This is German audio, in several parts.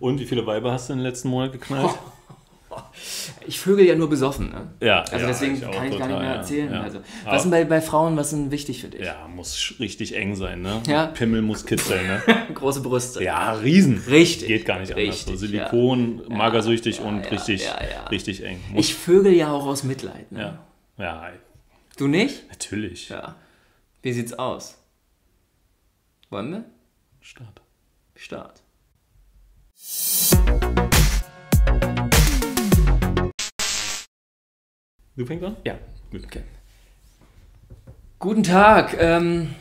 Und wie viele Weiber hast du in den letzten Monat geknallt? Ich vögel ja nur besoffen, ne? Ja, Also ja, deswegen ich kann ich gar nicht total, mehr ja, erzählen. ja. Also, Aber- was sind bei, bei Frauen, was sind wichtig für dich? Ja, muss richtig eng sein, ne? Ja. Pimmel muss kitzeln, ne? Große Brüste. Ja, riesen. Richtig. Geht gar nicht anders. So Richtig, Silikon, ja. magersüchtig Ja, und ja, richtig, ja, ja. richtig eng. Muss, Ich vögel ja auch aus Mitleid. Ne? ja. ja, Du nicht? natürlich. Ja. Wie sieht's aus? Wollen wir? Start. Start. Du fängst an? Ja. Gut. Okay. Guten Tag. Ähm,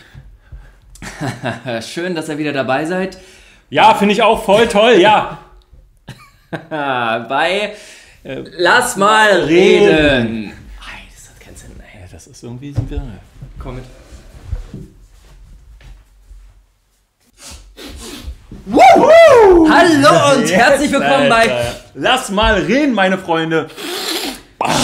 schön, dass ihr wieder dabei seid. Ja, finde ich auch voll toll, ja. Bei äh, Lass mal reden. Ei, das hat keinen Sinn. Ey. Ja, das ist irgendwie, sind wir. Komm mit. Hallo und herzlich willkommen bei Lass mal reden, meine Freunde.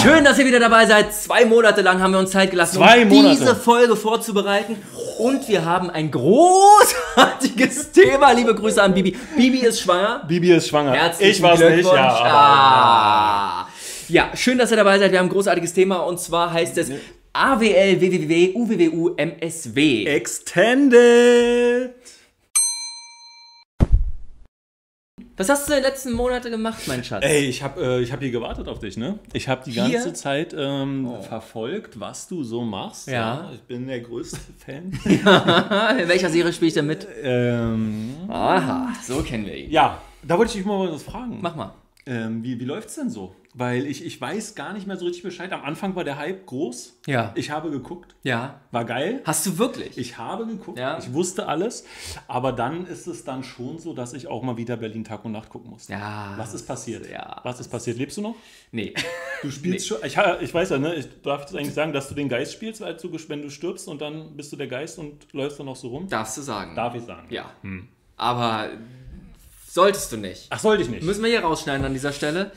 Schön, dass ihr wieder dabei seid. Zwei Monate lang haben wir uns Zeit gelassen, Zwei um Monate. diese Folge vorzubereiten. Und wir haben ein großartiges Thema. Liebe Grüße an Bibi. Bibi ist schwanger. Bibi ist schwanger. Herzlichen ich war's nicht, Glückwunsch. ja. Aber, ah. ja, schön, dass ihr dabei seid. Wir haben ein großartiges Thema und zwar heißt es AWL WWW UWWU MSW. Extended. Was hast du in den letzten Monaten gemacht, mein Schatz? Ey, ich habe äh, ich hab hier gewartet auf dich, ne? Ich habe die ganze Hier? Oh. Zeit ähm, verfolgt, was du so machst. Ja. Ich bin der größte Fan. In welcher Serie spiele ich denn mit? ähm, Aha, so kennen wir ihn. ja, da wollte ich dich mal was fragen. Mach mal. Ähm, wie wie läuft's denn so? Weil ich, ich weiß gar nicht mehr so richtig Bescheid. Am Anfang war der Hype groß. Ja. Ich habe geguckt. Ja. War geil. Hast du wirklich? Ich habe geguckt, Ja. ich wusste alles, aber dann ist es dann schon so, dass ich auch mal wieder Berlin Tag und Nacht gucken musste. Ja. Was ist passiert? Ja. Was ist passiert? Lebst du noch? Nee. Du spielst schon. Ich, ich weiß ja, ne? Ich darf das eigentlich sagen, dass du den Geist spielst, weil du, wenn du stirbst und dann bist du der Geist und läufst dann noch so rum. Darfst du sagen. Darf ich sagen? Ja. Aber solltest du nicht. Ach, sollte ich nicht. Müssen wir hier rausschneiden an dieser Stelle.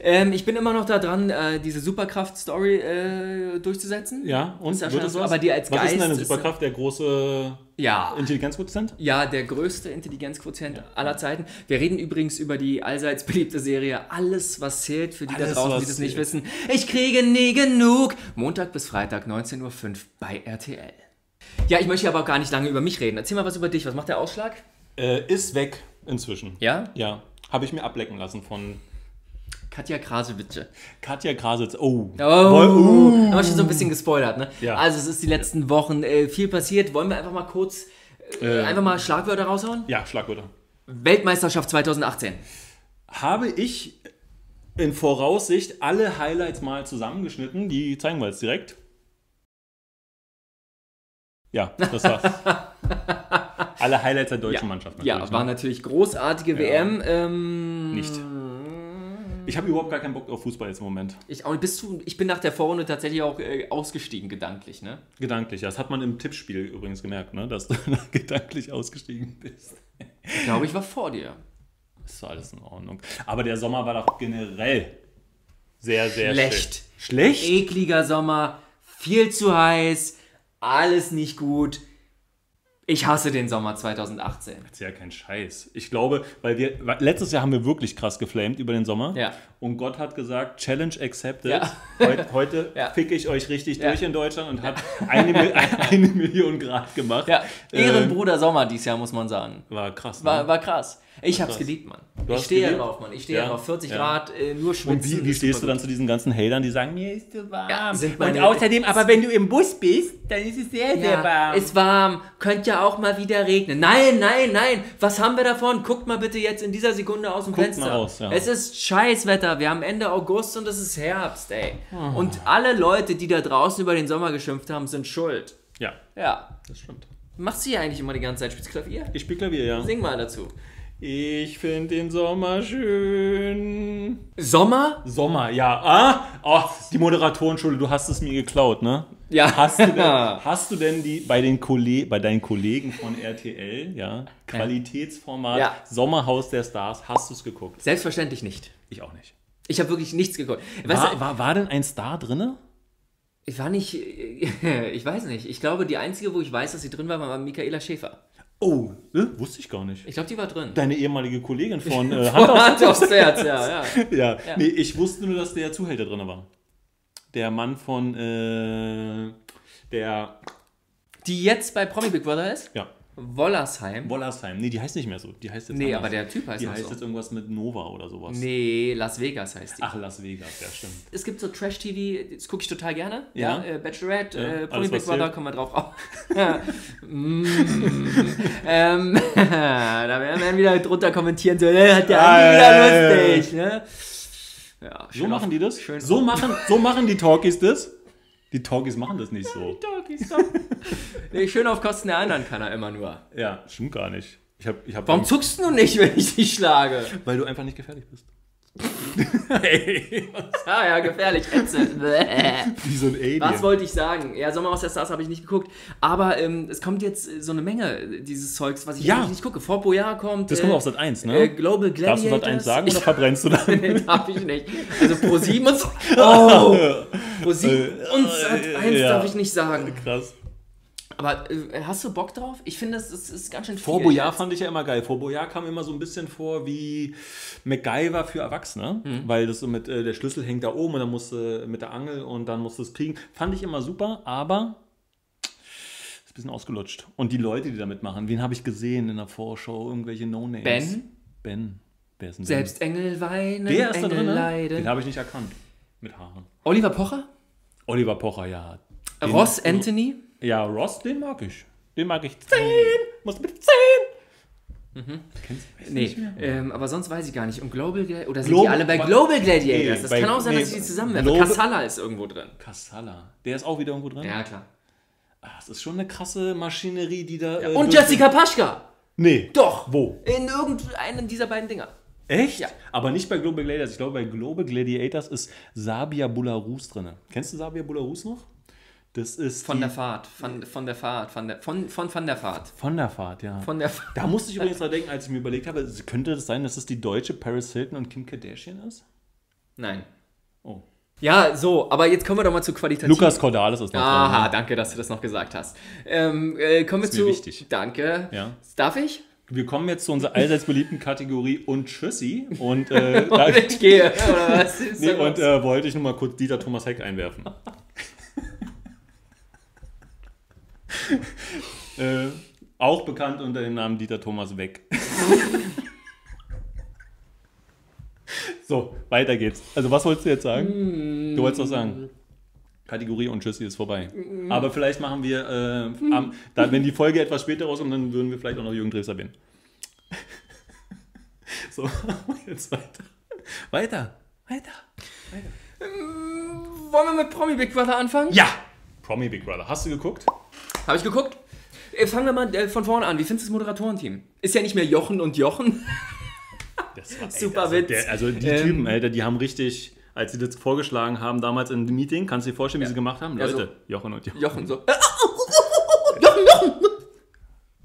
Ähm, ich bin immer noch da dran, äh, diese Superkraft-Story äh, durchzusetzen. ja, und Ist ja wird so, was? aber die als Was ist denn deine Geist ist- Superkraft? Der große Ja. Intelligenzquotient? Ja, der größte Intelligenzquotient aller Zeiten. Wir reden übrigens über die allseits beliebte Serie Alles, was zählt, für die Alles, da draußen, die das nicht wissen. Ich kriege nie genug. Montag bis Freitag, 19.05 Uhr bei RTL. Ja, ich möchte aber auch gar nicht lange über mich reden. Erzähl mal was über dich. Was macht der Ausschlag? Äh, ist weg inzwischen. Ja? Ja. Habe ich mir ablecken lassen von Katja Krasowitsche. Katja Krasitz. Oh. Oh, Woll- haben wir schon so ein bisschen gespoilert, ne? Ja. Also es ist die letzten Wochen äh, viel passiert. Wollen wir einfach mal kurz, äh, einfach mal Schlagwörter raushauen? Ja, Schlagwörter. Weltmeisterschaft 2018. Habe ich in Voraussicht alle Highlights mal zusammengeschnitten. Die zeigen wir jetzt direkt. Ja, das war's. alle Highlights der deutschen Mannschaft Ja, natürlich. war ne? natürlich großartige WM. Ähm, Nicht. Ich habe überhaupt gar keinen Bock auf Fußball jetzt im Moment. Ich, auch, bist du, ich bin nach der Vorrunde tatsächlich auch äh, ausgestiegen, gedanklich, ne? Gedanklich. Das hat man im Tippspiel übrigens gemerkt, ne? dass du da gedanklich ausgestiegen bist. Ich glaube, ich war vor dir. Ist doch alles in Ordnung. Aber der Sommer war doch generell sehr, sehr Schlecht. Schlecht? Ekliger Sommer, viel zu heiß, alles nicht gut. Ich hasse den Sommer 2018. Das ist ja kein Scheiß. Ich glaube, weil wir, letztes Jahr haben wir wirklich krass geflamed über den Sommer. Ja. Und Gott hat gesagt, Challenge accepted. Ja. Heute, heute Ja. ficke ich euch richtig Ja. durch in Deutschland und hat eine, eine Million Grad gemacht. Ja, Ähm, Ehrenbruder Sommer dieses Jahr, muss man sagen. war krass. Ne? War, war krass. Ich hab's geliebt, Mann. Ich stehe ja drauf, Mann. Ich stehe Ja. ja drauf. 40 Ja. Grad, äh, nur schwitzen. und wie, wie stehst du dann zu diesen ganzen Hatern, die sagen, mir ist zu warm. Ja, sind und meine- außerdem, aber wenn du im Bus bist, dann ist es sehr, gut. sehr Ja, warm. ist warm. Könnte ja auch mal wieder regnen. Nein, nein, nein. Was haben wir davon? Guckt mal bitte jetzt in dieser Sekunde aus dem Guckt Fenster. mal raus, ja. Es ist Scheißwetter. Wir haben Ende August und es ist Herbst, ey. Oh. Und alle Leute, die da draußen über den Sommer geschimpft haben, sind schuld. ja, Ja. das stimmt. Machst du hier eigentlich immer die ganze Zeit? Spielst Klavier? Ich spiele Klavier, ja. Sing mal dazu. Ich finde den Sommer schön. Sommer? Sommer, ja. Ah, oh, die Moderatorenschule, du hast es mir geklaut, ne? Ja. Hast du denn, hast du denn die bei, den bei deinen Kollegen von RTL, ja, Qualitätsformat Ja. Sommerhaus der Stars, hast du es geguckt? Selbstverständlich nicht. Ich auch nicht. Ich habe wirklich nichts geguckt. Weißt War, du, war, war denn ein Star drinne? ich war nicht, ich weiß nicht. Ich glaube, die einzige, wo ich weiß, dass sie drin war, war Michaela Schäfer. Oh, äh, wusste ich gar nicht. Ich glaube, die war drin. Deine ehemalige Kollegin von äh, Hand aufs Hand aufs Herz, ja, ja. ja. Nee, ich wusste nur, dass der Zuhälter drin war. Der Mann von äh, der Die jetzt bei Promi Big Brother ist? ja, Wollersheim. Wollersheim. Nee, die heißt nicht mehr so. Die heißt jetzt Nee, anders. aber der Typ heißt Die noch heißt so. jetzt irgendwas mit Nova oder sowas. Nee, Las Vegas heißt die. Ach, Las Vegas, ja, stimmt. Es gibt so Trash-TV, das gucke ich total gerne. Ja. Ja, äh, Bachelorette, Ja, äh, Promi Big Brother, kommen wir drauf auf. mm, ähm, da werden wir wieder drunter kommentieren, so, äh, hat der Ah, Andi wieder lustig, ne? Ja, So machen die das? schön so, machen, so machen die Talkies das? Die Talkies machen das nicht so. Talkies, doch. nee, schön auf Kosten der anderen kann er immer nur. Ja, stimmt gar nicht. Ich hab, ich hab Warum zuckst du nicht, wenn ich dich schlage? Weil du einfach nicht gefährlich bist. Hey, Ah ja, gefährlich, ätzend. wie so ein Alien. Was wollte ich sagen? Ja, Sommer aus der Stars habe ich nicht geguckt. Aber ähm, es kommt jetzt äh, so eine Menge äh, dieses Zeugs, was ich Ja. nicht gucke. Fort Boyard kommt. das äh, kommt auf Sat 1, ne? äh, Global Gladiators. Darfst du Sat 1 sagen oder verbrennst du dann? Nee, darf ich nicht. Also Pro 7 und so. Oh! Pro 7 und Sat 1 ja. darf ich nicht sagen. Krass. Aber äh, hast du Bock drauf? Ich finde, das ist, ist ganz schön viel. Fort Boyard jetzt. fand ich ja immer geil. Fort Boyard kam immer so ein bisschen vor wie MacGyver für Erwachsene, Mhm. weil das so mit, äh, der Schlüssel hängt da oben und dann musst du mit der Angel und dann musst du es kriegen. Fand ich immer super, aber ist ein bisschen ausgelutscht. Und die Leute, die da mitmachen, wen habe ich gesehen in der Vorschau? Irgendwelche No-Names. Ben? Ben. Wer ist denn Selbst Engel weinen, Ben? Der ist da Engel drin, ne? leiden. Den habe ich nicht erkannt. Mit Haaren. Oliver Pocher? Oliver Pocher, ja. Den- Ross Anthony? Ja, Ross, den mag ich. Den mag ich. Zehn! Musst du bitte zehn! Kennst du Nee, nicht mehr? ähm, aber sonst weiß ich gar nicht. Und Global Gladiators, oder sind Glo- die alle bei Global Gladiators? Nee, das bei- kann auch sein, nee, dass ich die zusammenwerfe. Global- Kassala ist irgendwo drin. Kassala. Der ist auch wieder irgendwo drin? Ja, klar. Ah, Das ist schon eine krasse Maschinerie, die da. äh, Und durch- Jessica Paschka! Nee. Doch! Wo? In irgendeinem dieser beiden Dinger. Echt? Ja. Aber nicht bei Global Gladiators. Ich glaube, bei Global Gladiators ist Sabia Bularus drin. Kennst du Sabia Bularus noch? Das ist. Von der Fahrt, von, von der Fahrt, von der, von, von, von der Fahrt. Von der Fahrt, ja. Von der Fahrt. da musste ich übrigens dran denken, als ich mir überlegt habe, könnte es sein, dass es die deutsche Paris Hilton und Kim Kardashian ist? Nein. Oh. Ja, so, aber jetzt kommen wir doch mal zu qualitativ. Lukas Cordalis ist noch Aha, drin. danke, dass du das noch gesagt hast. Ähm, äh, kommen wir Ist mir zu. wichtig. Danke. Ja. Darf ich? Wir kommen jetzt zu unserer allseits beliebten Kategorie und Tschüssi. Und, äh, da, Ich gehe. Oder was nee, und äh, wollte ich nur mal kurz Dieter Thomas Heck einwerfen. äh, auch bekannt unter dem Namen Dieter Thomas Weg. so, weiter geht's. Also, was wolltest du jetzt sagen? Du wolltest was sagen. Kategorie und Tschüssi ist vorbei. Aber vielleicht machen wir, äh, am, da, wenn die Folge etwas später rauskommt, dann würden wir vielleicht auch noch Jürgen Drews erwähnen. so, jetzt weiter. Weiter, weiter. Wollen wir mit Promi Big Brother anfangen? Ja! Promi Big Brother. Hast du geguckt? Habe ich geguckt? Äh, Fangen wir mal äh, von vorne an. Wie findest du das Moderatorenteam? Ist ja nicht mehr Jochen und Jochen. Das war, Super also, Witz. Der, also die Ähm, Typen, Alter, die haben richtig, als sie das vorgeschlagen haben, damals in dem Meeting, kannst du dir vorstellen, wie sie gemacht haben? Ja, Leute, Jochen und Jochen. Jochen so.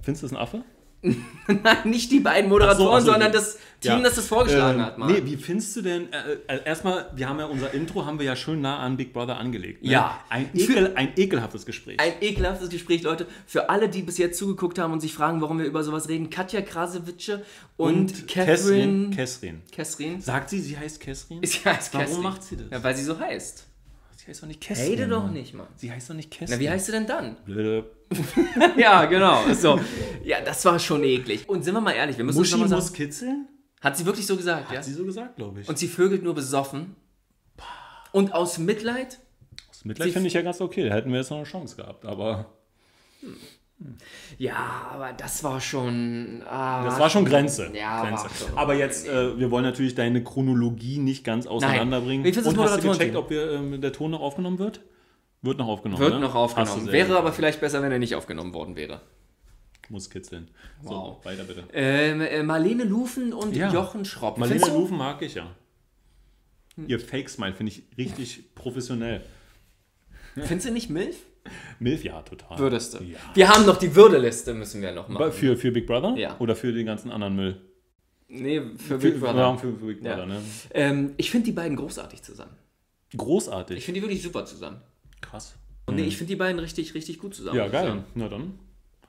Findest du das ein Affe? Nein, nicht die beiden Moderatoren, so, ach so, sondern das Team, Ja. das das vorgeschlagen Ähm, hat. Mal. Nee, wie findest du denn, äh, äh, erstmal, wir haben ja unser Intro, haben wir ja schön nah an Big Brother angelegt. Ne? Ja. Ein, ekel, ein ekelhaftes Gespräch. Ein ekelhaftes Gespräch, Leute. Für alle, die bis jetzt zugeguckt haben und sich fragen, warum wir über sowas reden. Katja Krasewitsche und, Catherine Kessrin. Kessrin. Sagt sie, sie heißt Kessrin? Sie heißt Warum Kessrin. macht sie das? Ja, weil sie so heißt. Sie heißt doch nicht Kessrin. Rede doch Mann. nicht, Mann. Sie heißt doch nicht Kessrin. Na, wie heißt sie denn dann? Blöde. ja, genau. So. Ja, das war schon eklig. Und sind wir mal ehrlich, wir müssen uns Muschi noch mal muss sagen. kitzeln? Hat sie wirklich so gesagt, ja? Hat sie so gesagt, glaube ich. Und sie vögelt nur besoffen. Und aus Mitleid? das Mitleid finde ich ja ganz okay. Da hätten wir jetzt noch eine Chance gehabt. Aber Ja, aber das war schon. Ah, das war schon Grenze. Ja, Grenze. schon- Aber jetzt, äh, wir wollen natürlich deine Chronologie nicht ganz auseinanderbringen. Findest du Und hast du gecheckt, ob wir, ähm, der Ton noch aufgenommen wird? Wird noch aufgenommen. Wird ne? noch aufgenommen. Wäre aber vielleicht besser, wenn er nicht aufgenommen worden wäre. Muss kitzeln. Wow. So, weiter bitte. Ähm, äh, Marlene Lufen und Ja. Jochen Schropp. Marlene Lufen mag ich ja. Ihr Fake-Smile finde ich richtig professionell. Findest du nicht Milf? Milf, ja, total. Würdest du. Ja. Wir haben noch die Würdeliste, müssen wir noch machen. Für, für Big Brother? Ja. Oder für den ganzen anderen Müll? nee, für Für, Big Brother. ja, für, für Big Ja. Brother, ne? Ähm, ich finde die beiden großartig zusammen. Großartig. Ich finde die wirklich super zusammen. Krass. Und nee, ich finde die beiden richtig, richtig gut zusammen. Ja, geil. Na dann,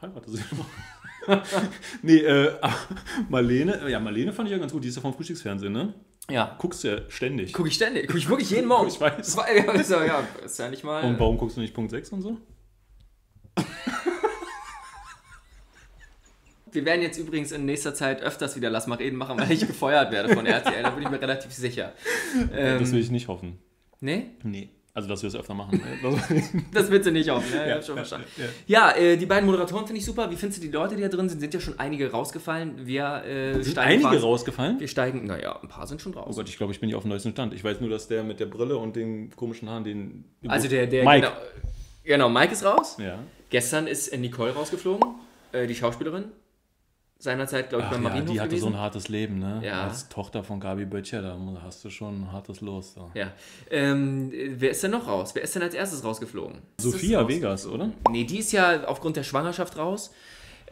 heirate sie doch. nee, äh, Marlene, ja, Marlene fand ich ja ganz gut. Die ist ja vom Frühstücksfernsehen, ne? Ja. Guckst du ja ständig. Gucke ich ständig. Gucke ich wirklich jeden Morgen. Ich weiß. Zwei, ja, ist ja, ja, ist ja nicht mal. Und warum guckst du nicht Punkt 6 und so? Wir werden jetzt übrigens in nächster Zeit öfters wieder Lass mal reden machen, weil ich gefeuert werde von RTL. Da bin ich mir relativ sicher. Ähm, Das will ich nicht hoffen. nee? Nee. Also, dass wir es öfter machen. Das willst du nicht hoffen, ne? Ja, schon ja, verstanden. ja. Ja, äh, die beiden Moderatoren finde ich super. Wie findest du die Leute, die da drin sind? Sind ja schon einige rausgefallen. Wir äh, Sind steigen einige quasi- rausgefallen? Wir steigen, naja, ein paar sind schon Oh raus. Gott, ich glaube, ich bin nicht auf dem neuesten Stand. Ich weiß nur, dass der mit der Brille und den komischen Haaren, den. also der, der Mike. Genau, genau, Mike ist raus. Ja. Gestern ist Nicole rausgeflogen, äh, die Schauspielerin. Seinerzeit, glaube ich, Ach beim ja, Marienhof die hatte so gewesen. ein hartes Leben, ne? Ja. Als Tochter von Gabi Böttcher, da hast du schon ein hartes Los. So. Ja. Ähm, äh, wer ist denn noch raus? Wer ist denn als erstes rausgeflogen? Sophia? Vegas, oder? Nee, die ist ja aufgrund der Schwangerschaft raus.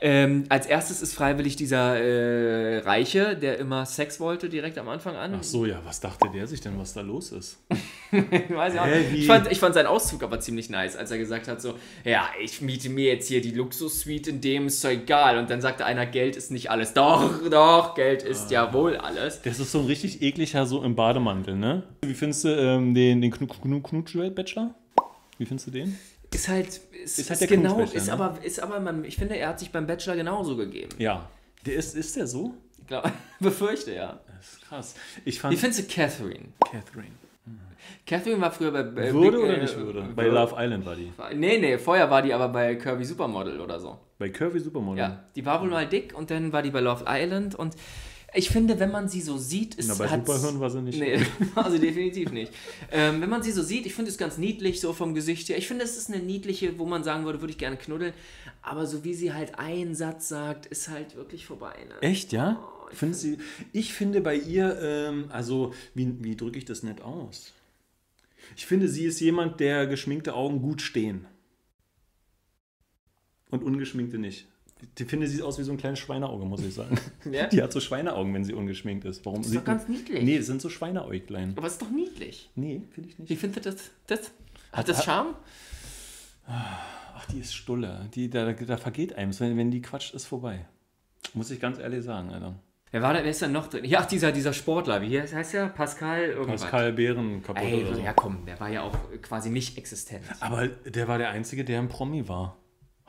Ähm, als erstes ist freiwillig dieser äh, Reiche, der immer Sex wollte, direkt am Anfang an. Ach so, ja, was dachte der sich denn, was da los ist? Ich weiß ja auch Hä? Ich fand, ich fand seinen Auszug aber ziemlich nice, als er gesagt hat so, ja, ich miete mir jetzt hier die Luxussuite, in dem ist doch egal. Und dann sagte einer, Geld ist nicht alles. Doch, doch, Geld ist ja wohl alles. Das ist so ein richtig ekliger, so im Bademantel, ne? Wie findest du ähm, den, den Knu Knu Knutsch-Bachelor? Wie findest du den? Ist halt, ist, Ist halt ist genau, ist ne? aber, ist aber, man, ich finde, er hat sich beim Bachelor genauso gegeben. Ja. Der ist, ist der so? Ich glaub, befürchte, ja. Das ist krass. Ich Wie fand findest du Catherine? Catherine. Catherine war früher bei äh, Würde Big, oder äh, nicht würde? Bei Love Island war die. Nee, nee, vorher war die aber bei Kirby Supermodel oder so. Bei Curvy Supermodel. Ja, die war wohl mal dick und dann war die bei Love Island und ich finde, wenn man sie so sieht, ist Na, bei Superhirn war sie nicht. Nee, war sie definitiv nicht. Ähm, wenn man sie so sieht, ich finde es ganz niedlich, so vom Gesicht her. Ich finde, es ist eine niedliche, wo man sagen würde, würde ich gerne knuddeln. Aber so wie sie halt einen Satz sagt, ist halt wirklich vorbei. Ne? Echt, ja? Oh, ich Findest du, ich finde bei ihr, ähm, also, wie, wie drücke ich das nicht aus? Ich finde, sie ist jemand, der geschminkte Augen gut stehen. Und ungeschminkte nicht. Ich finde, sie sieht aus wie so ein kleines Schweineauge, muss ich sagen. Ja? Die hat so Schweineaugen, wenn sie ungeschminkt ist. Warum Das ist doch ganz niedlich. Nee, das sind so Schweineäuglein. Aber es ist doch niedlich. Nee, finde ich nicht. Wie findet ihr das? das? Hat das Charme? Ach, die ist Stulle. Die, da, da vergeht einem. Wenn, wenn die quatscht, ist vorbei. Muss ich ganz ehrlich sagen, Alter. Wer war da, wer ist denn noch drin? Ja, ach, dieser, dieser Sportler, wie heißt der? Pascal irgendwas. Pascal Bären kaputt Ey, oder so. ja komm, der war ja auch quasi nicht existent. Aber der war der Einzige, der ein Promi war.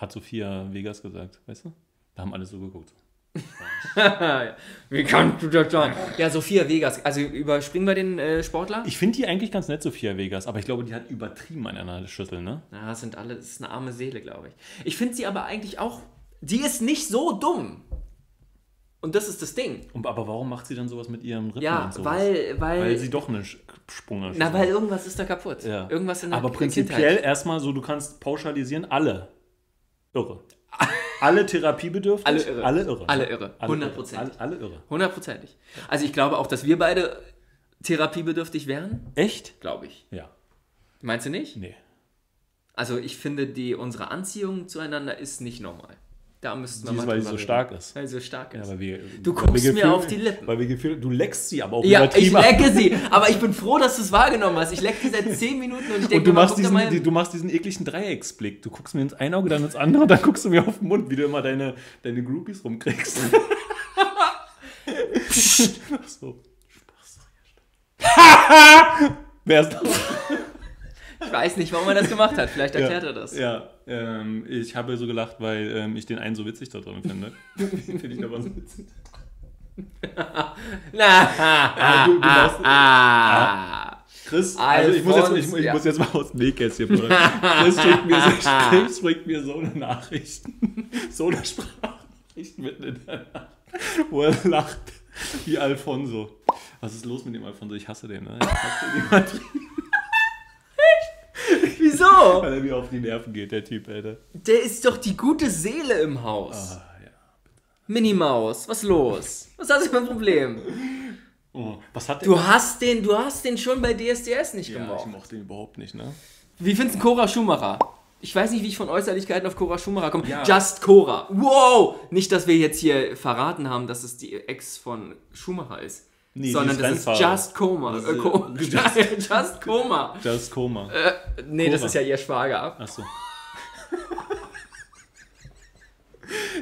Hat Sophia Vegas gesagt, weißt du? Da haben alle so geguckt. Wie kannst du das sagen? Ja, Sophia Vegas. Also überspringen wir den äh, Sportler? Ich finde die eigentlich ganz nett, Sophia Vegas, aber ich glaube, die hat übertrieben an einer Schüssel, ne? Ja, das sind alle, das ist eine arme Seele, glaube ich. Ich finde sie aber eigentlich auch, die ist nicht so dumm. Und das ist das Ding. Und, aber warum macht sie dann sowas mit ihrem Rippen Ja, und sowas? weil, weil, Weil sie doch eine Sprung na, weil irgendwas ist da kaputt. Ja. Irgendwas in der Aber prinzipiell erstmal so, du kannst pauschalisieren, alle irre. alle therapiebedürftig, Alle irre. Alle irre. Alle irre. Alle irre. 100%. Alle, alle irre. Hundertprozentig. Also ich glaube auch, dass wir beide therapiebedürftig wären. Echt? Glaube ich. Ja. Meinst du nicht? Nee. Also ich finde, die, unsere Anziehung zueinander ist nicht normal. Da müssten wir mal weil sie so reden. stark ist. Weil sie so stark Ja, ist. weil wir, Du guckst mir auf die Lippen. Weil wir Gefühl, du leckst sie, aber auch Ja, ich lecke sie. Aber ich bin froh, dass du es wahrgenommen hast. Ich lecke sie seit 10 Minuten und ich denke Und du machst, diesen, die, du machst diesen ekligen Dreiecksblick. Du guckst mir ins eine Auge, dann ins andere, dann guckst du mir auf den Mund, wie du immer deine, deine Groupies rumkriegst. So. Wer ist das? Ich weiß nicht, warum er das gemacht hat. Vielleicht erklärt er das. Ja, ähm, ich habe so gelacht, weil ähm, ich den einen so witzig da drin finde. Den finde ich aber so witzig. Na, du, du machst, ah. Chris, also ich muss, jetzt, ich, ich ja. muss jetzt mal aus dem Nähkästchen, Bruder. Chris schickt mir, so, Chris schickt mir so eine Nachrichten, so eine Sprachnachricht mitten in der Nacht, wo er lacht wie Alfonso. Was ist los mit dem Alfonso? Ich hasse den, ne? Ich hasse den Wieso? weil er mir auf die Nerven geht, der Typ, Alter. Der ist doch die gute Seele im Haus. Ah, ja. Minimaus, was los? Was hast du für ein Problem? Oh, was hat der? Du hast den, du hast den schon bei DSDS nicht ja, ich gemocht. mochte ihn überhaupt nicht, ne? Wie findest du Cora Schumacher? Ich weiß nicht, wie ich von Äußerlichkeiten auf Cora Schumacher komme. Ja. Just Cora. Wow! Nicht, dass wir jetzt hier verraten haben, dass es die Ex von Schumacher ist. Nee, sondern das ist Rennfahrer. Just Coma. Das Äh, ist, Co äh, just, just Coma. Just Koma. Äh, nee, das Cora. ist ja ihr Schwager. Achso.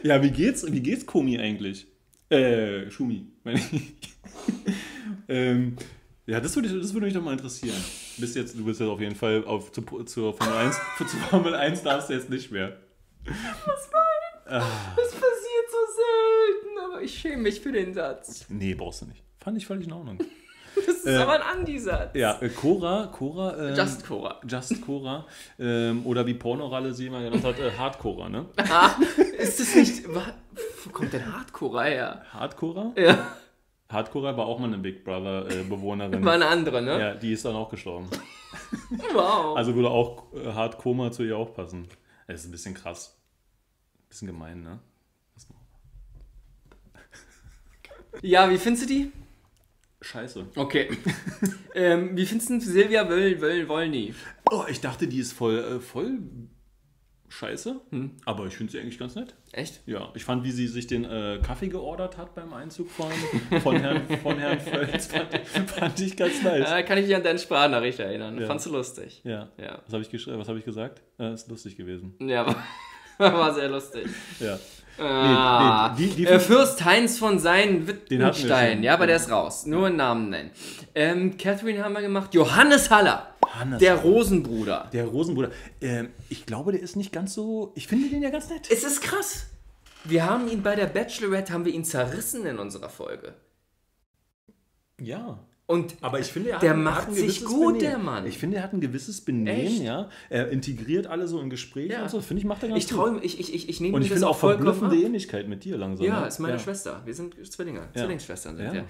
Ja, wie geht's, wie geht's Komi eigentlich? Äh, Schumi, meine ich. ähm, ja, das würde, das würde mich doch mal interessieren. Bist jetzt, du bist jetzt auf jeden Fall auf, zu, zur Formel 1. Zur Formel 1 darfst du jetzt nicht mehr. Das passiert so selten, aber ich schäme mich für den Satz. Nee, brauchst du nicht. Fand ich völlig in Ordnung. Das ist aber ein Andi-Satz. Ja, äh, Cora, Cora. Ähm, Just Cora. Just Cora. Ähm, oder wie Pornoralle sie immer genannt hat, äh, Hardcora, ne? Ah, ist das nicht. Wo kommt denn Hardcore her? Hardcora? Ja, Hardcora war auch mal eine Big Brother-Bewohnerin. war eine andere, ne? ja, die ist dann auch gestorben. Wow. Also würde auch äh, Hardkoma zu ihr auch passen. Das ist ein bisschen krass. Bisschen gemein, ne? Ja, wie findest du die? Scheiße. Okay. ähm, wie findest du Silvia Wöll, Wöll, Wollny? Oh, ich dachte, die ist voll, äh, voll scheiße. Hm. Aber ich finde sie eigentlich ganz nett. Echt? Ja, ich fand, wie sie sich den äh, Kaffee geordert hat beim Einzug von, von, Herrn, von Herrn Völz, fand, fand ich ganz nice. Äh, kann ich mich an deine Sprachnachricht erinnern. Ja. Fandst du lustig? Ja. Ja. Was habe ich, gesch- äh, was hab ich gesagt? Äh, ist lustig gewesen. Ja, war, war sehr lustig. Ja. Ah, nee, die- die- äh, Fürst Heinz von Sein Wittgenstein. Ja, aber der ist raus. Nur einen Namen nennen. Ähm, Catherine haben wir gemacht. Johannes Haller. Hannes Der Rosenbruder. Der Rosenbruder. Ähm, ich glaube, der ist nicht ganz so. Ich finde den ja ganz nett. Es ist krass. Wir haben ihn bei der Bachelorette, haben wir ihn zerrissen in unserer Folge. Ja. Und Aber ich finde, er Der hat, ein- macht sich gut, Benehmen. der Mann. Ich finde, er hat ein gewisses Benehmen, Echt? ja. Er integriert alle so in Gespräche Ja. und so. Finde ich, macht er ganz ich gut. traue ich, ich, ich, ich nehme Und ich finde auch vollkommen verblüffende ab. Ähnlichkeit mit dir langsam. Ja, ne? ist meine ja. Schwester. Wir sind Zwillinge. Ja. Zwillingsschwestern sind Ja. wir.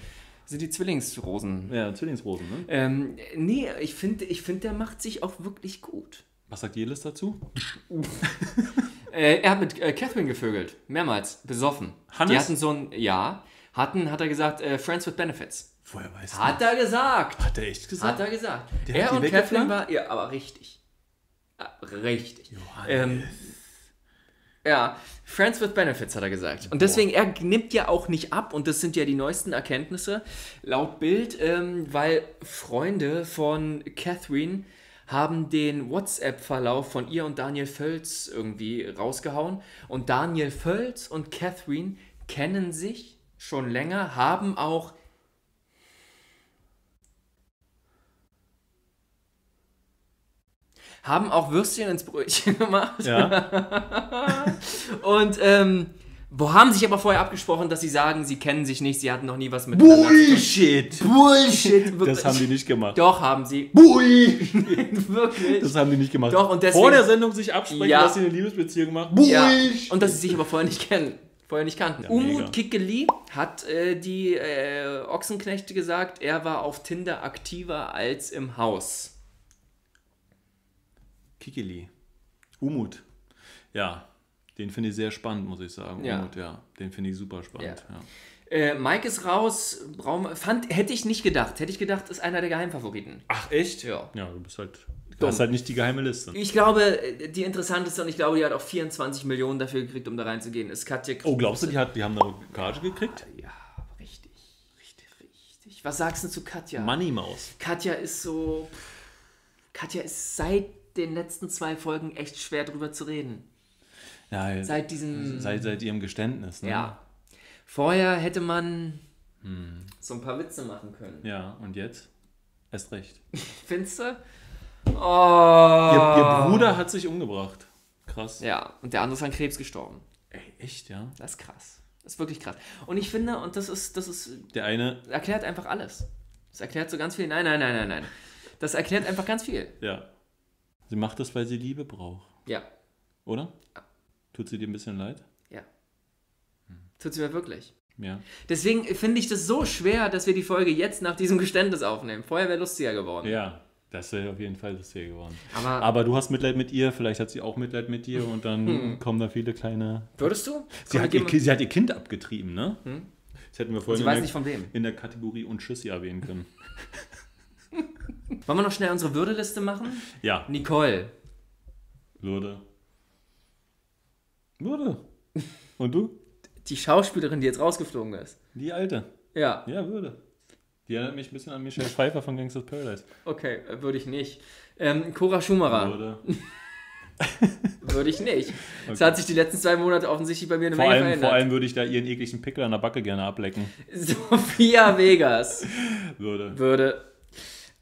Sind die Zwillingsrosen. Ja, Zwillingsrosen, ne? Ähm, nee, ich finde, ich find, der macht sich auch wirklich gut. Was sagt Jelis dazu? Äh, er hat mit äh, Catherine gevögelt. Mehrmals. Besoffen. Hannes? Die hatten so ein, ja, hatten, hat er gesagt, äh, Friends with Benefits. Woher weißt du? Hat er gesagt. Hat er echt gesagt? Hat er gesagt. Der er und? Catherine war, ja, aber richtig. Ja, richtig. Ähm, ja, Friends with Benefits hat er gesagt. Und deswegen, er nimmt ja auch nicht ab, und das sind ja die neuesten Erkenntnisse, laut Bild, ähm, weil Freunde von Catherine haben den WhatsApp-Verlauf von ihr und Daniel Völz irgendwie rausgehauen. Und Daniel Völz und Catherine kennen sich schon länger, haben auch haben auch Würstchen ins Brötchen gemacht. Ja. Und ähm, wo haben sich aber vorher abgesprochen, dass sie sagen, sie kennen sich nicht, sie hatten noch nie was tun. Bullshit! Bullshit, wirklich. Das haben die nicht gemacht. Doch, haben sie. Bullshit! Wirklich. Das haben die nicht gemacht. Doch, und deswegen- Vor der Sendung sich absprechen, Ja. dass sie eine Liebesbeziehung machen. ja. Und dass sie sich aber vorher nicht kennen. Vorher nicht kannten. Ja, Umut mega. Kickeli hat äh, die äh, Ochsenknechte gesagt, er war auf Tinder aktiver als im Haus. Kikili. Umut. Ja, den finde ich sehr spannend, muss ich sagen. Ja. Umut, ja. Den finde ich super spannend. Ja. Ja. Äh, Mike ist raus. Braum, fand, hätte ich nicht gedacht. Hätte ich gedacht, ist einer der Geheimfavoriten. Ach, echt? Ja. Ja, du bist halt. Du Dumm. hast halt nicht die geheime Liste. Ich glaube, die interessanteste, und ich glaube, die hat auch 24 Millionen dafür gekriegt, um da reinzugehen, ist Katja Oh, glaubst du, die, hat, die haben da Gage gekriegt? Ja, richtig. Richtig, richtig. Was sagst du zu Katja? Money Maus. Katja ist so. Katja ist seit den letzten zwei Folgen echt schwer drüber zu reden. Ja, Seit diesem. seit, seit ihrem Geständnis. Ne? ja. Vorher hätte man Hm. so ein paar Witze machen können. Ja, und jetzt? Erst recht. Findest du? Ihr, Oh. ihr Bruder hat sich umgebracht. Krass. Ja, und der andere ist an Krebs gestorben. Ey, echt, ja? Das ist krass. Das ist wirklich krass. Und ich finde, und das ist, das ist, Der eine, erklärt einfach alles. Das erklärt so ganz viel. Nein, nein, nein, nein, nein. Das erklärt einfach ganz viel. ja. Sie macht das, weil sie Liebe braucht. Ja, Oder? Tut sie dir ein bisschen leid? ja. Tut sie mir wirklich. Ja. Deswegen finde ich das so schwer, dass wir die Folge jetzt nach diesem Geständnis aufnehmen. Vorher wäre lustiger geworden. Ja, das wäre auf jeden Fall lustig geworden. Aber Aber du hast Mitleid mit ihr, vielleicht hat sie auch Mitleid mit dir und dann kommen da viele kleine. würdest du? Sie Komm, hat, ihr, sie hat ihr Kind abgetrieben, ne? Das hätten wir vorhin in, der, nicht von wem. in der Kategorie und Tschüssi erwähnen können. Wollen wir noch schnell unsere Würdeliste machen? Ja, Nicole. Würde. Würde. Und du? Die Schauspielerin, die jetzt rausgeflogen ist. Die Alte. Ja, Ja, würde. Die erinnert mich ein bisschen an Michelle Pfeiffer von Gangsters Paradise. okay, äh, würde ich nicht. Ähm, Cora Schumacher. Würde. würde ich nicht. Das hat sich die letzten zwei Monate offensichtlich bei mir eine Vor Menge allem, verändert. vor allem würde ich da ihren ekligen Pickel an der Backe gerne ablecken. Sophia Vegas Würde. würde.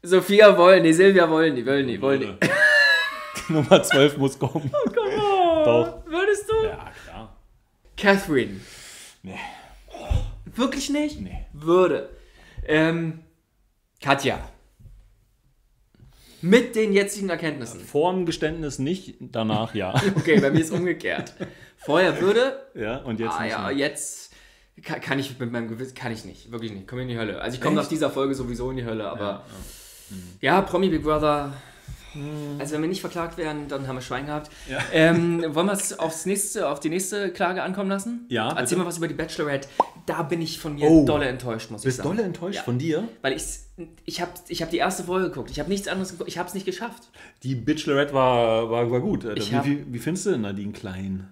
Sophia wollen, die Silvia wollen, die wollen die, wollen die. Nummer 12 muss kommen. Oh, Doch. Würdest du? Ja, klar. Catherine. Nee. Wirklich nicht? Nee. Würde. Ähm, Katja. Mit den jetzigen Erkenntnissen. Vor dem Geständnis nicht, danach ja. Okay, bei mir ist umgekehrt. Vorher würde, ja, und jetzt ah nicht ja, jetzt kann, kann ich mit meinem Gewissen, kann ich nicht, wirklich nicht, komme in die Hölle. Also ich komme nach dieser Folge sowieso in die Hölle, aber ja, Promi Big Brother, also wenn wir nicht verklagt werden, dann haben wir Schwein gehabt. Ja. Ähm, wollen wir es aufs nächste, auf die nächste Klage ankommen lassen? Ja, Erzähl bitte. mal was über die Bachelorette. Da bin ich von mir Oh. dolle enttäuscht, muss ich Bist sagen. dolle enttäuscht Ja. von dir? Weil ich, ich habe ich hab die erste Folge geguckt. Ich habe nichts anderes geguckt. Ich habe es nicht geschafft. Die Bachelorette war, war, war gut. Ich wie, hab- wie, wie findest du denn Nadine Klein?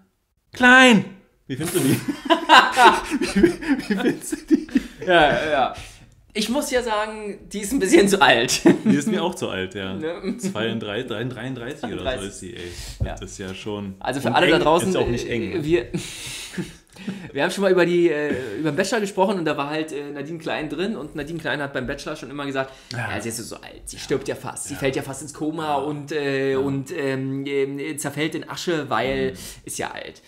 Klein! Wie findest du die? wie, wie findest du die? Ja, ja. Ich muss ja sagen, die ist ein bisschen zu alt. Die ist mir auch zu alt, ja. Ne? 32, 33 oder so 33. ist sie, ey. Ja. Das ist ja schon. Also für alle da eng draußen, Ist auch nicht eng. ne? wir, wir haben schon mal über, die, äh, über den Bachelor gesprochen und da war halt äh, Nadine Klein drin und Nadine Klein hat beim Bachelor schon immer gesagt, ja, Ja. sie ist so alt, sie stirbt ja fast, sie fällt ja fast ins Koma und, äh, und ähm, äh, zerfällt in Asche, weil Mhm. ist ja alt.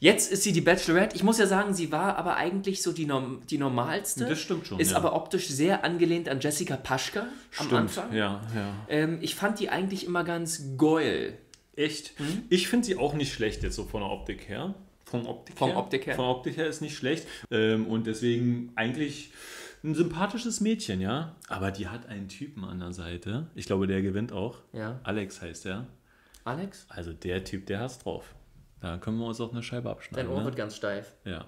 Jetzt ist sie die Bachelorette. Ich muss ja sagen, sie war aber eigentlich so die, Norm die normalste. Das stimmt schon, Ist ja. aber optisch sehr angelehnt an Jessica Paschka am Stimmt, Anfang. ja, ja. Ähm, ich fand die eigentlich immer ganz geil. Echt? Mhm. Ich finde sie auch nicht schlecht jetzt so von der Optik her. Von Optik Vom her. Optik her. Von Optik her ist nicht schlecht. Ähm, und deswegen eigentlich ein sympathisches Mädchen, ja. Aber die hat einen Typen an der Seite. Ich glaube, der gewinnt auch. Ja. Alex heißt der. Alex? Also der Typ, der hat's drauf. Da können wir uns auch eine Scheibe Dein abschneiden. Ohr Ne? wird ganz steif. Ja.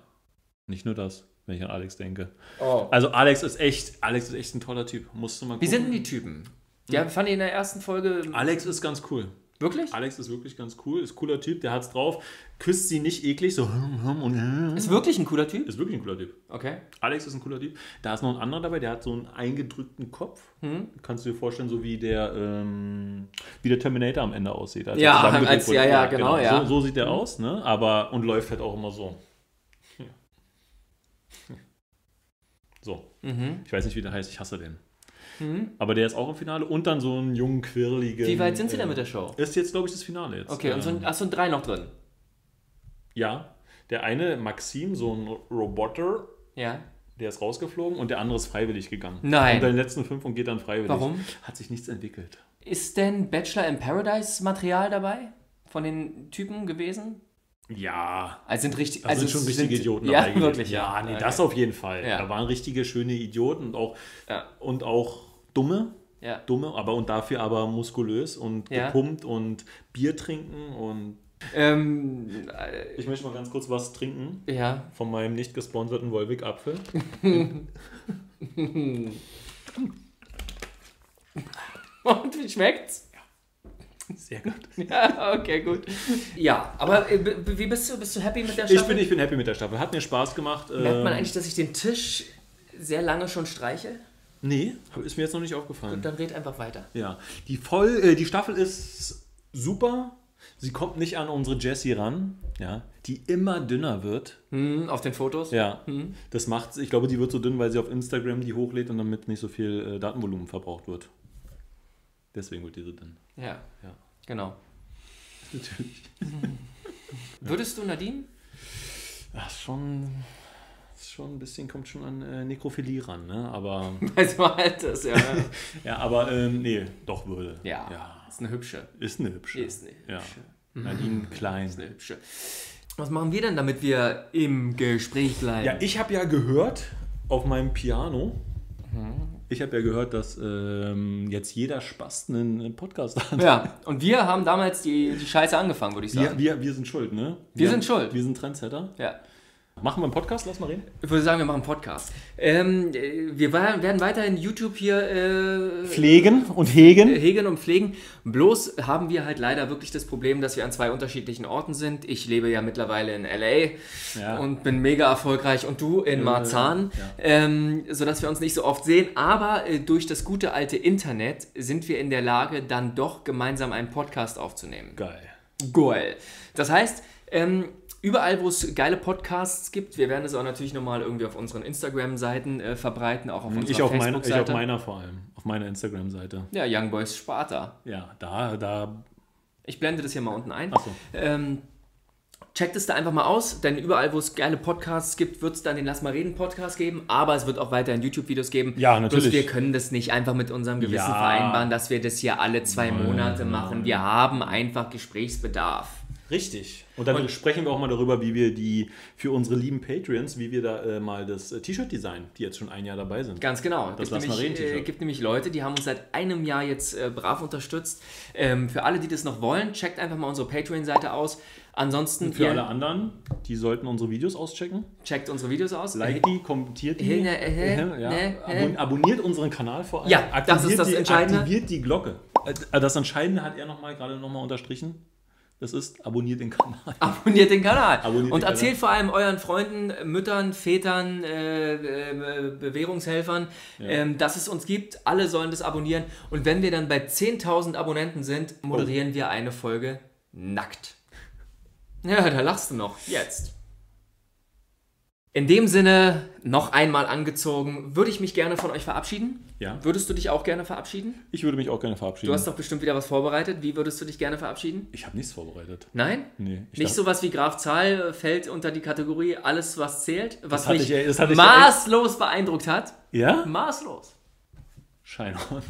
Nicht nur das, wenn ich an Alex denke. Oh. Also Alex ist echt, Alex ist echt ein toller Typ. Musst du mal Wie gucken. sind denn die Typen? Ja, fand ich in der ersten Folge. Alex ist ganz cool. Wirklich? Alex ist wirklich ganz cool, ist cooler Typ, der hat's drauf, küsst sie nicht eklig, so hm, hm und hm. Ist wirklich ein cooler Typ? ist wirklich ein cooler Typ. Okay. Alex ist ein cooler Typ. Da ist noch ein anderer dabei, der hat so einen eingedrückten Kopf. Kannst du dir vorstellen, so wie der, ähm, wie der Terminator am Ende aussieht. als Ja, als- ja, ja, genau, ja. So, so sieht der aus, ne? Aber und läuft halt auch immer so. So. Ich weiß nicht, wie der heißt, ich hasse den. Aber der ist auch im Finale und dann so einen jungen, quirligen. Wie weit sind sie äh, denn mit der Show? Ist jetzt, glaube ich, das Finale jetzt. Okay, und so Ähm, ein, ach, so ein drei noch drin. Ja, der eine, Maxim, so ein Roboter, Ja. der ist rausgeflogen und der andere ist freiwillig gegangen. Nein. Unter den letzten fünf und geht dann freiwillig. Warum? Hat sich nichts entwickelt. Ist denn Bachelor in Paradise Material dabei? Von den Typen gewesen? Ja. Also sind richtig. Da also sind schon richtige sind, Idioten Ja, dabei gewesen. wirklich. Ja, nee, Okay. das auf jeden Fall. Ja. Da waren richtige schöne Idioten und auch, Ja. und auch dumme. Ja. Dumme, aber und dafür aber muskulös und Ja. gepumpt und Bier trinken und Ähm, äh, ich möchte mal ganz kurz was trinken ja. von meinem nicht gesponserten Wolwig Apfel. Und wie schmeckt's? Sehr gut. Ja, okay, gut. Ja, aber äh, wie bist du? Bist du happy mit der Ich Staffel? bin, ich bin happy mit der Staffel. Hat mir Spaß gemacht. Merkt man Ähm, eigentlich, dass ich den Tisch sehr lange schon streiche? Nee, ist mir jetzt noch nicht aufgefallen. Dann red einfach weiter. Ja, die, Voll, äh, die Staffel ist super. Sie kommt nicht an unsere Jessie ran, ja, die immer dünner wird. Hm, auf den Fotos? Ja, das macht, ich glaube, die wird so dünn, weil sie auf Instagram die hochlädt und damit nicht so viel äh, Datenvolumen verbraucht wird. Deswegen wird die so dünn. Ja, Ja, genau. natürlich. Würdest du Nadine? Ist schon, ist schon ein bisschen, kommt schon an äh, Nekrophilie ran, ne? Aber, Also halt das, ja. ja, aber, ähm, nee, doch würde. ja, ja. ist eine hübsche. Ist eine hübsche. Ist eine Ja. hübsche. Nadine Klein. Ist eine hübsche. Was machen wir denn, damit wir im Gespräch bleiben? Ja, ich habe ja gehört auf meinem Piano, ich habe ja gehört, dass ähm, jetzt jeder Spast einen einen Podcast hat. Ja, und wir haben damals die, die Scheiße angefangen, würde ich sagen. Wir, wir, wir sind schuld, ne? Wir sind schuld. Wir sind Trendsetter. Ja. Machen wir einen Podcast? Lass mal reden. Ich würde sagen, wir machen einen Podcast. Ähm, äh, wir werden weiterhin YouTube hier äh, Pflegen und hegen. hegen und pflegen. Bloß haben wir halt leider wirklich das Problem, dass wir an zwei unterschiedlichen Orten sind. Ich lebe ja mittlerweile in LA Ja. und bin mega erfolgreich und du in Marzahn, ja. ähm, sodass wir uns nicht so oft sehen. Aber äh, durch das gute alte Internet sind wir in der Lage, dann doch gemeinsam einen Podcast aufzunehmen. Geil. Geil. Das heißt, ähm, überall, wo es geile Podcasts gibt, wir werden es auch natürlich nochmal irgendwie auf unseren Instagram-Seiten äh, verbreiten, auch auf unserer Ich auf, mein, ich Facebook-Seite. auf meiner vor allem. Auf meiner Instagram-Seite. ja, Young Boys Sparta. Ja, da, da. Ich blende das hier mal unten ein. Ach so. Ähm, checkt es da einfach mal aus, denn überall, wo es geile Podcasts gibt, wird es dann den Lass mal reden Podcast geben, aber es wird auch weiterhin YouTube-Videos geben. Ja, natürlich. Bloß wir können das nicht einfach mit unserem Gewissen Ja. vereinbaren, dass wir das hier alle zwei Monate machen. Wir haben einfach Gesprächsbedarf. Richtig. Und dann sprechen wir auch mal darüber, wie wir die für unsere lieben Patreons, wie wir da äh, mal das äh, T-Shirt designen, die jetzt schon ein Jahr dabei sind. Ganz genau. Das gibt, nämlich, reden äh, gibt nämlich Leute, die haben uns seit einem Jahr jetzt äh, brav unterstützt. Ähm, für alle, die das noch wollen, checkt einfach mal unsere Patreon-Seite aus. Ansonsten, Für ihr alle anderen, die sollten unsere Videos auschecken. checkt unsere Videos aus. Like die, kommentiert die. Ne, äh, ja. ne, Abon abonniert unseren Kanal vor allem. Ja, das ist das die, Entscheidende. Aktiviert die Glocke. Äh, Das Entscheidende hat er noch mal gerade nochmal unterstrichen. Das ist, abonniert den Kanal. Abonniert den Kanal. Abonniert und den erzählt vor allem euren Freunden, Müttern, Vätern, äh, äh, Bewährungshelfern, ähm, dass es uns gibt. Alle sollen das abonnieren. Und wenn wir dann bei 10.000 Abonnenten sind, moderieren wir eine Folge nackt. Ja, da lachst du noch. Jetzt. In dem Sinne, noch einmal angezogen, würde ich mich gerne von euch verabschieden. Ja. Würdest du dich auch gerne verabschieden? Ich würde mich auch gerne verabschieden. Du hast doch bestimmt wieder was vorbereitet. Wie würdest du dich gerne verabschieden? ich habe nichts vorbereitet. Nein? Nee, ich Nicht dachte- sowas wie Graf Zahl fällt unter die Kategorie alles, was zählt, was hatte mich ich das maßlos beeindruckt hat. Ja? Maßlos. Shine on.